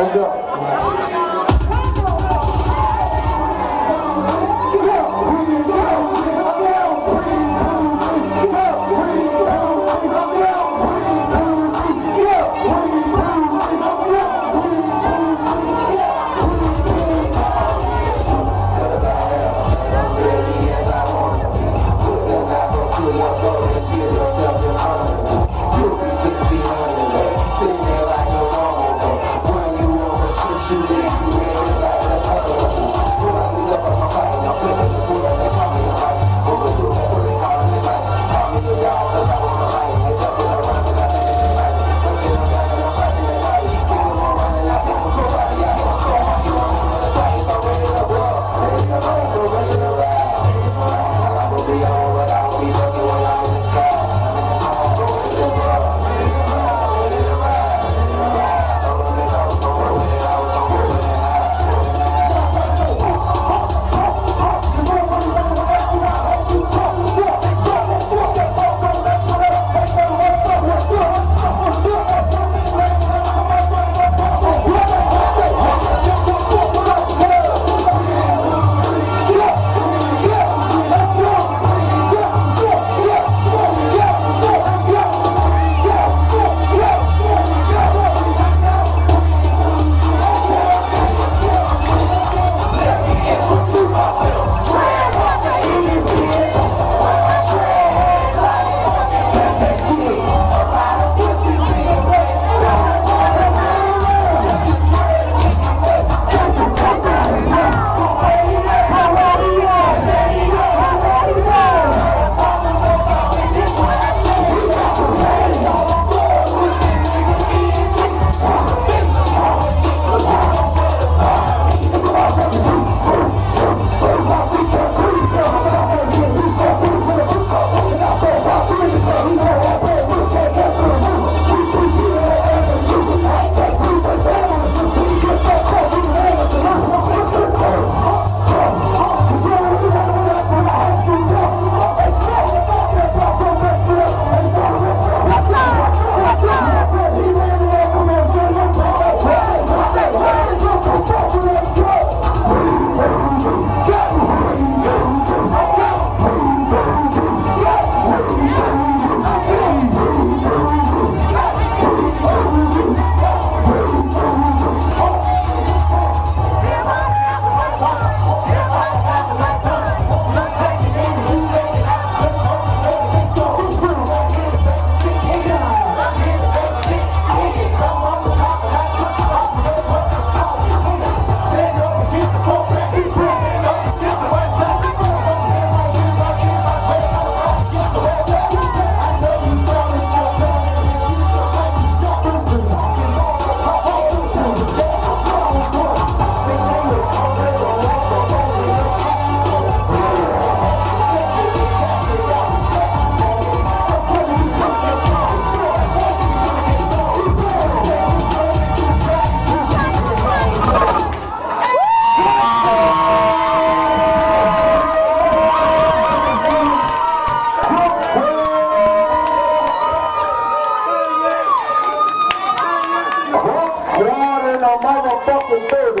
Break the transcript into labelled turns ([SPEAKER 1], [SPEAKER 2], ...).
[SPEAKER 1] 三哥 In motherfucking building.